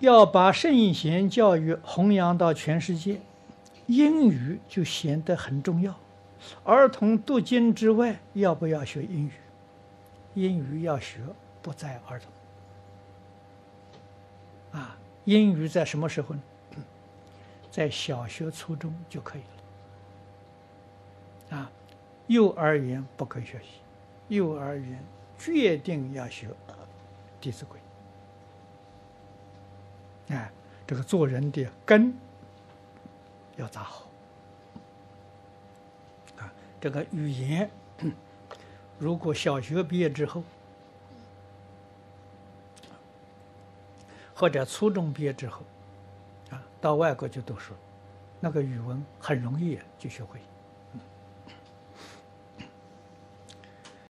要把圣贤教育弘扬到全世界，英语就显得很重要。儿童读经之外，要不要学英语？英语要学，不在儿童。啊，英语在什么时候呢？在小学、初中就可以了。啊，幼儿园不可以学习，幼儿园决定要学《弟子规》。哎，这个做人的根要扎好啊！这个语言，如果小学毕业之后，或者初中毕业之后，啊，到外国去读书，那个语文很容易就学会。